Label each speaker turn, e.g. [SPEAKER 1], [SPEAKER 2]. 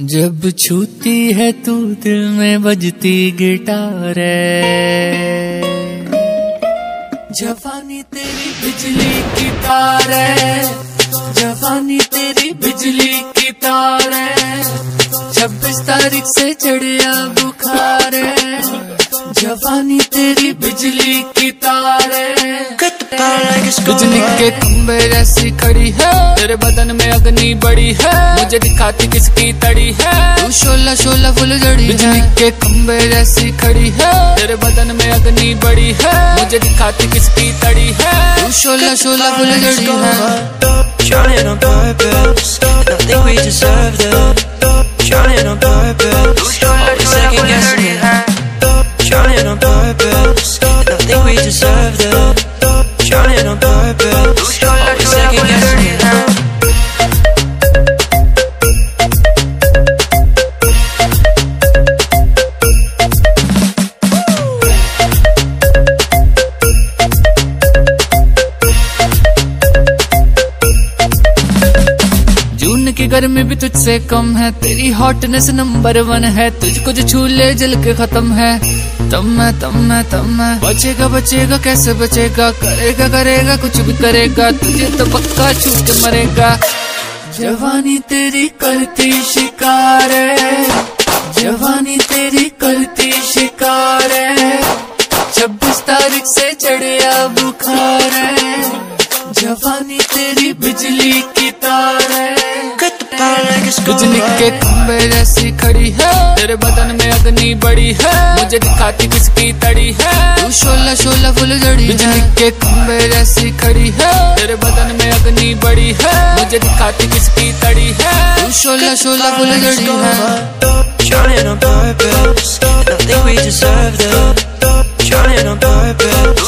[SPEAKER 1] जब छूती है तू दिल में बजती गिटार जवानी तेरी बिजली की तार है। जवानी तेरी बिजली की तार है। छब्बीस तारीख से चढ़िया बुखार है। जवानी तेरी बिजली की तार है। बिजली के खम्बे जैसी खड़ी है। तेरे बदन में अग्नि बड़ी है। मुझे दिखाती किसकी तड़ी है। तू शोला शोला फुल जड़ी बिजली के खम्बे जैसी खड़ी है। तेरे बदन में अग्नि बड़ी है। मुझे दिखाती किसकी तड़ी है। तू शोला शोला फुल जड़ी है।
[SPEAKER 2] Stop, I think we deserve
[SPEAKER 1] that गर्मी भी तुझसे कम है। तेरी हॉटनेस नंबर वन है। तुझको जो छू ले जल के खत्म है। तम मैं तम मैं तम मैं बचेगा बचेगा, कैसे बचेगा? करेगा करेगा, कुछ भी करेगा। तुझे तो पक्का छू के मरेगा। जवानी तेरी करती शिकार है। जवानी तेरी करती शिकार है। छब्बीस तारीख से चढ़िया बुखार है। जवानी तेरी बिजली की तार है। बिजली के खंबे जैसी खड़ी है। तेरे बदन में अग्नि बड़ी है। मुझे दिखाती किसकी तड़ी है। तू शोला शोला फुल जड़ी बिजली के खंबे जैसी खड़ी है। तेरे बदन में अग्नि बड़ी है। मुझे दिखाती किसकी तड़ी है। तू शोला शोला फुल जड़ी है।
[SPEAKER 2] Trying on purpose, nothing we deserve though. Trying on purpose,